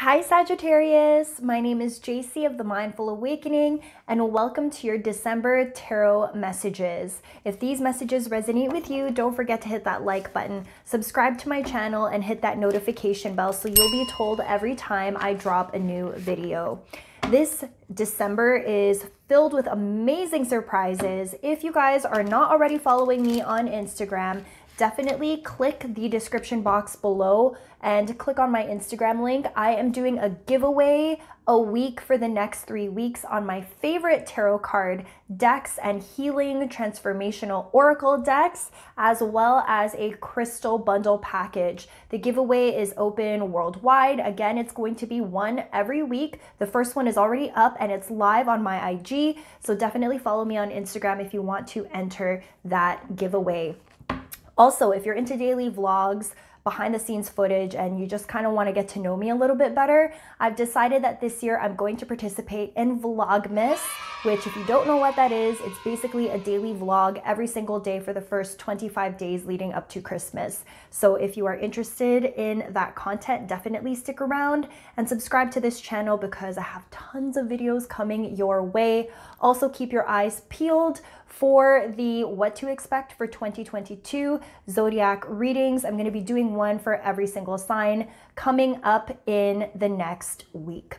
Hi, Sagittarius. My name is JC of the Mindful Awakening, and welcome to your December tarot messages. If these messages resonate with you, don't forget to hit that like button, subscribe to my channel, and hit that notification bell so you'll be told every time I drop a new video. This December is filled with amazing surprises. If you guys are not already following me on Instagram, definitely click the description box below and click on my Instagram link. I am doing a giveaway a week for the next three weeks on my favorite tarot card decks and healing transformational oracle decks, as well as a crystal bundle package. The giveaway is open worldwide. Again, it's going to be one every week. The first one is already up and it's live on my IG. So definitely follow me on Instagram if you want to enter that giveaway. Also, if you're into daily vlogs, behind the scenes footage and you just kind of want to get to know me a little bit better, I've decided that this year I'm going to participate in Vlogmas, which if you don't know what that is, it's basically a daily vlog every single day for the first 25 days leading up to Christmas. So if you are interested in that content, definitely stick around and subscribe to this channel because I have tons of videos coming your way. Also keep your eyes peeled for the what to expect for 2022 zodiac readings. I'm going to be doing one for every single sign coming up in the next week.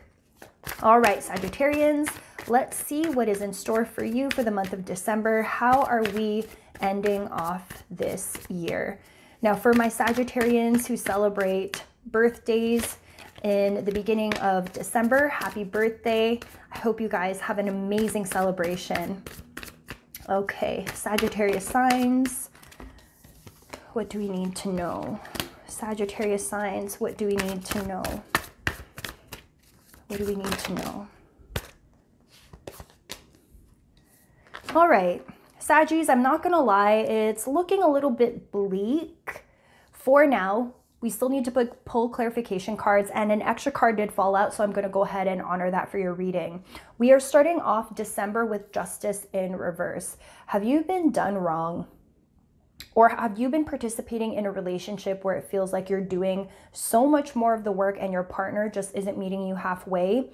All right, Sagittarians, let's see what is in store for you for the month of December. How are we ending off this year? Now, for my Sagittarians who celebrate birthdays in the beginning of December, happy birthday. I hope you guys have an amazing celebration. Okay, Sagittarius signs. What do we need to know? Sagittarius signs, what do we need to know? What do we need to know? All right, Saggies, I'm not gonna lie, it's looking a little bit bleak for now we still need to put, pull clarification cards and an extra card did fall out so i'm going to go ahead and honor that for your reading. We are starting off december with justice in reverse. Have you been done wrong? Or have you been participating in a relationship where it feels like you're doing so much more of the work and your partner just isn't meeting you halfway?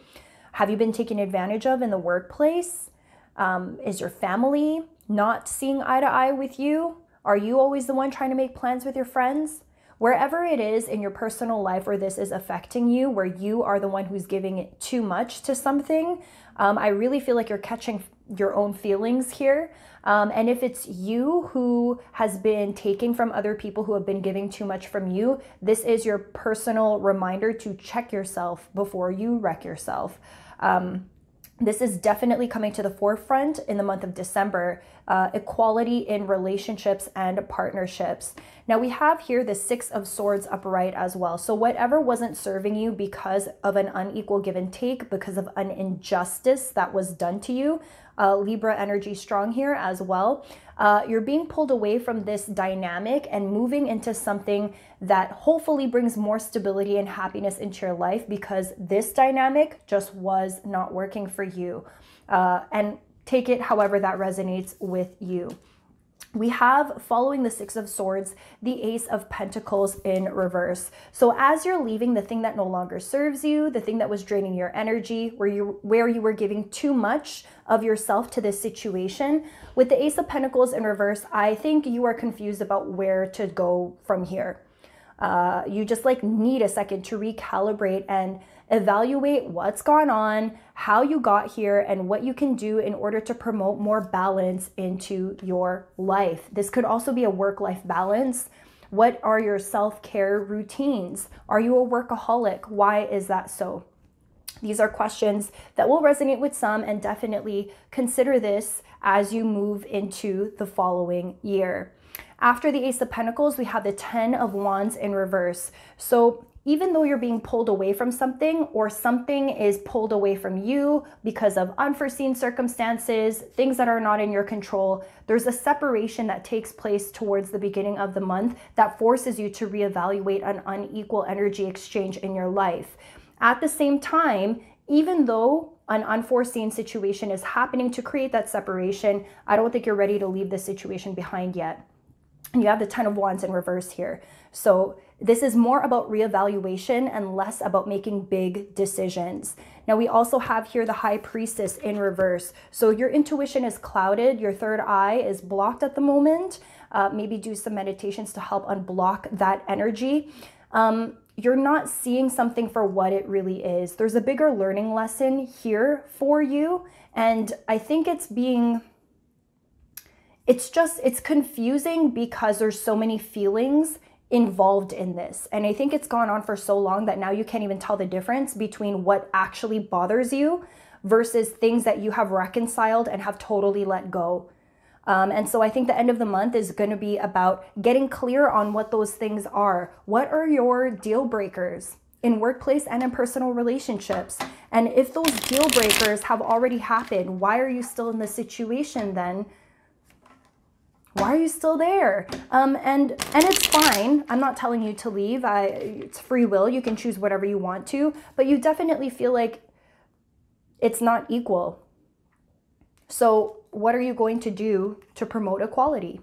Have you been taken advantage of in the workplace? Um, is your family not seeing eye to eye with you? Are you always the one trying to make plans with your friends wherever it is in your personal life where this is affecting you, where you are the one who's giving it too much to something, um, I really feel like you're catching your own feelings here. Um, and if it's you who has been taking from other people who have been giving too much from you, this is your personal reminder to check yourself before you wreck yourself. Um, this is definitely coming to the forefront in the month of December uh, equality in relationships and partnerships. Now, we have here the Six of Swords upright as well. So, whatever wasn't serving you because of an unequal give and take, because of an injustice that was done to you, uh, Libra energy strong here as well. Uh, you're being pulled away from this dynamic and moving into something that hopefully brings more stability and happiness into your life because this dynamic just was not working for you. Uh, and take it however that resonates with you. We have following the six of swords the ace of pentacles in reverse. So as you're leaving the thing that no longer serves you the thing that was draining your energy where you where you were giving too much of yourself to this situation with the ace of pentacles in reverse i think you are confused about where to go from here. Uh, you just like need a second to recalibrate and evaluate what's gone on, how you got here, and what you can do in order to promote more balance into your life. This could also be a work life balance. What are your self care routines? Are you a workaholic? Why is that so? These are questions that will resonate with some, and definitely consider this as you move into the following year. After the Ace of Pentacles, we have the Ten of Wands in reverse. So even though you're being pulled away from something or something is pulled away from you because of unforeseen circumstances, things that are not in your control, there's a separation that takes place towards the beginning of the month that forces you to reevaluate an unequal energy exchange in your life. At the same time, even though an unforeseen situation is happening to create that separation, I don't think you're ready to leave the situation behind yet you have the Ten of Wands in reverse here. So this is more about reevaluation and less about making big decisions. Now, we also have here the High Priestess in reverse. So your intuition is clouded, your third eye is blocked at the moment. Uh, maybe do some meditations to help unblock that energy. Um, you're not seeing something for what it really is. There's a bigger learning lesson here for you. And I think it's being it's just it's confusing because there's so many feelings involved in this. And i think it's gone on for so long that now you can't even tell the difference between what actually bothers you versus things that you have reconciled and have totally let go. Um, and so i think the end of the month is going to be about getting clear on what those things are. What are your deal breakers in workplace and in personal relationships? And if those deal breakers have already happened why are you still in the situation then why are you still there? Um, and and it's fine. I'm not telling you to leave. I, it's free will. You can choose whatever you want to, but you definitely feel like it's not equal. So what are you going to do to promote equality?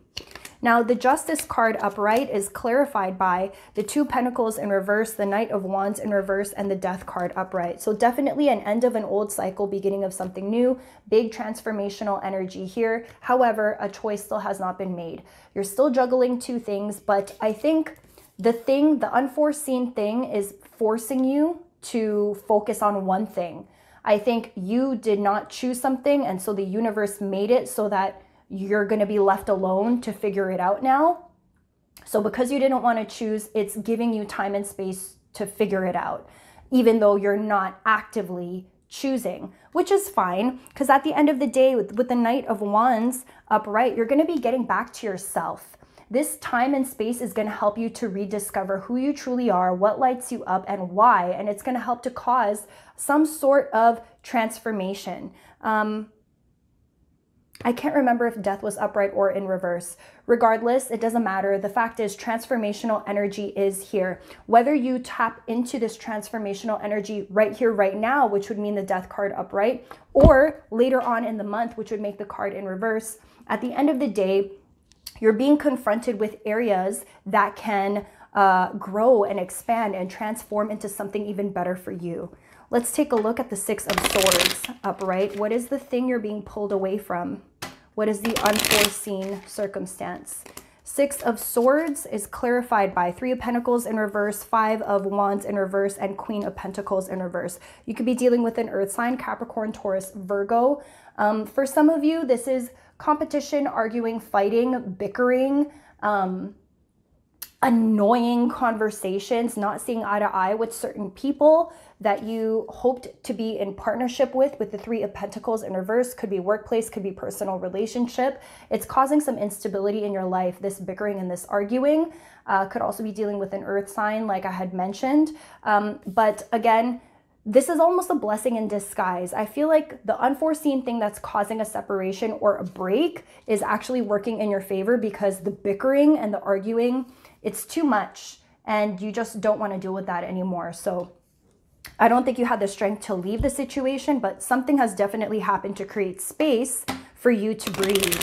Now, the Justice card upright is clarified by the two pentacles in reverse, the Knight of Wands in reverse, and the Death card upright. So definitely an end of an old cycle, beginning of something new, big transformational energy here. However, a choice still has not been made. You're still juggling two things, but I think the thing, the unforeseen thing is forcing you to focus on one thing. I think you did not choose something, and so the universe made it so that you're going to be left alone to figure it out now. So, because you didn't want to choose, it's giving you time and space to figure it out, even though you're not actively choosing, which is fine. Because at the end of the day, with, with the Knight of Wands upright, you're going to be getting back to yourself. This time and space is going to help you to rediscover who you truly are, what lights you up, and why. And it's going to help to cause some sort of transformation. Um, I can't remember if death was upright or in reverse. Regardless, it doesn't matter. The fact is, transformational energy is here. Whether you tap into this transformational energy right here, right now, which would mean the death card upright, or later on in the month, which would make the card in reverse, at the end of the day, you're being confronted with areas that can uh, grow and expand and transform into something even better for you. Let's take a look at the Six of Swords upright. What is the thing you're being pulled away from? What is the unforeseen circumstance? Six of Swords is clarified by Three of Pentacles in reverse, Five of Wands in reverse, and Queen of Pentacles in reverse. You could be dealing with an Earth sign, Capricorn, Taurus, Virgo. Um, for some of you, this is competition, arguing, fighting, bickering, um, annoying conversations, not seeing eye to eye with certain people that you hoped to be in partnership with, with the Three of Pentacles in reverse, could be workplace, could be personal relationship. It's causing some instability in your life, this bickering and this arguing. Uh, could also be dealing with an earth sign, like I had mentioned. Um, but again, this is almost a blessing in disguise. I feel like the unforeseen thing that's causing a separation or a break is actually working in your favor because the bickering and the arguing it's too much and you just don't want to deal with that anymore. So I don't think you had the strength to leave the situation, but something has definitely happened to create space for you to breathe.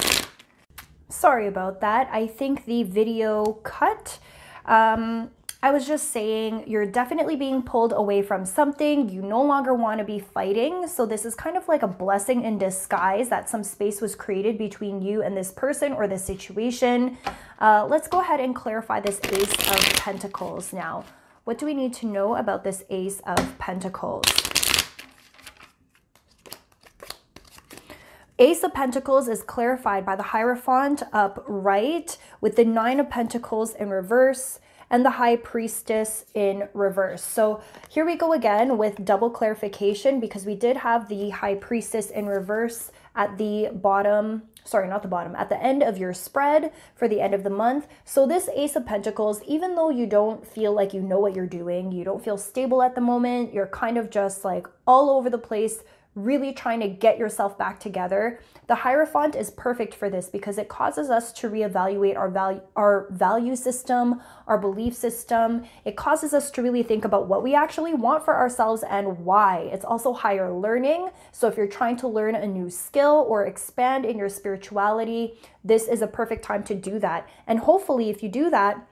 Sorry about that. I think the video cut. Um, I was just saying you're definitely being pulled away from something. You no longer want to be fighting. So this is kind of like a blessing in disguise that some space was created between you and this person or this situation. Uh, let's go ahead and clarify this Ace of Pentacles now. What do we need to know about this Ace of Pentacles? Ace of Pentacles is clarified by the Hierophant up right with the Nine of Pentacles in reverse and the High Priestess in reverse. So here we go again with double clarification because we did have the High Priestess in reverse at the bottom sorry, not the bottom, at the end of your spread for the end of the month. So this Ace of Pentacles, even though you don't feel like you know what you're doing, you don't feel stable at the moment, you're kind of just like all over the place, really trying to get yourself back together, the Hierophant is perfect for this because it causes us to reevaluate our value our value system, our belief system. It causes us to really think about what we actually want for ourselves and why. It's also higher learning. So if you're trying to learn a new skill or expand in your spirituality, this is a perfect time to do that. And hopefully if you do that,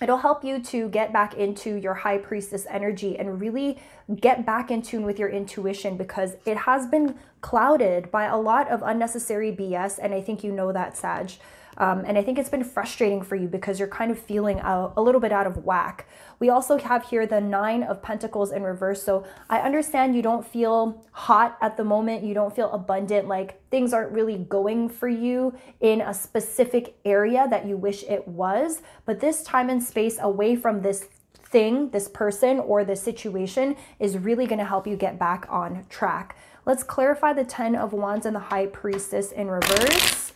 it'll help you to get back into your high priestess energy and really get back in tune with your intuition because it has been clouded by a lot of unnecessary BS. And I think you know that, Sag. Um, and I think it's been frustrating for you because you're kind of feeling a, a little bit out of whack. We also have here the Nine of Pentacles in reverse. So I understand you don't feel hot at the moment. You don't feel abundant, like things aren't really going for you in a specific area that you wish it was. But this time and space away from this thing, this person, or this situation is really going to help you get back on track. Let's clarify the Ten of Wands and the High Priestess in reverse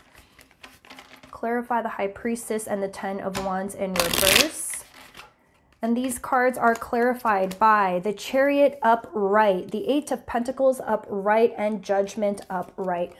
clarify the High Priestess and the Ten of Wands in reverse. And these cards are clarified by the Chariot upright, the Eight of Pentacles upright, and Judgment upright.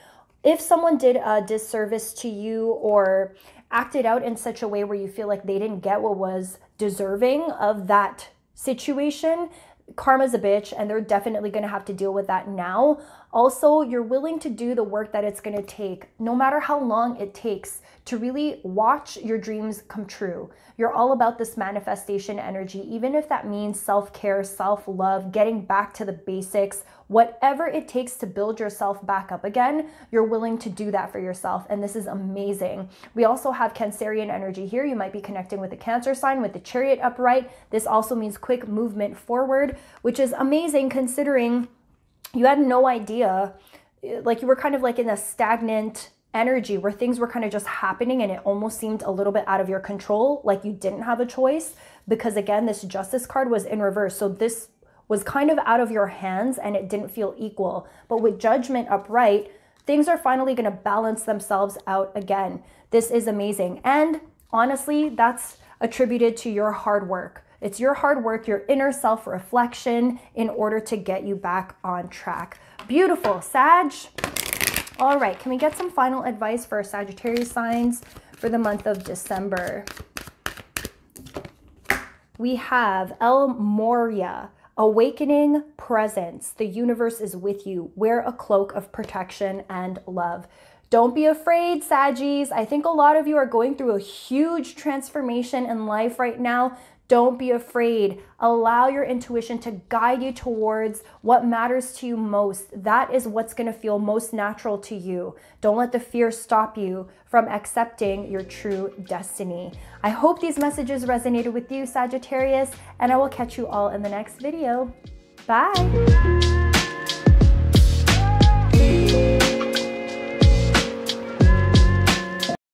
If someone did a disservice to you or acted out in such a way where you feel like they didn't get what was deserving of that situation, karma's a bitch and they're definitely going to have to deal with that now. Also, you're willing to do the work that it's going to take, no matter how long it takes to really watch your dreams come true. You're all about this manifestation energy, even if that means self care, self love, getting back to the basics, whatever it takes to build yourself back up again, you're willing to do that for yourself. And this is amazing. We also have Cancerian energy here. You might be connecting with the Cancer sign with the Chariot upright. This also means quick movement forward, which is amazing considering you had no idea. Eh, like you were kind of like in a stagnant energy where things were kind of just happening and it almost seemed a little bit out of your control, like you didn't have a choice. Because again, this justice card was in reverse. So this was kind of out of your hands and it didn't feel equal. But with judgment upright, things are finally going to balance themselves out again. This is amazing. And honestly, that's attributed to your hard work. It's your hard work, your inner self reflection in order to get you back on track. Beautiful, Sag. All right, can we get some final advice for Sagittarius signs for the month of December? We have El Morya, awakening presence. The universe is with you. Wear a cloak of protection and love. Don't be afraid, Saggies. I think a lot of you are going through a huge transformation in life right now. Don't be afraid. Allow your intuition to guide you towards what matters to you most. That is what's going to feel most natural to you. Don't let the fear stop you from accepting your true destiny. I hope these messages resonated with you, Sagittarius, and I will catch you all in the next video. Bye.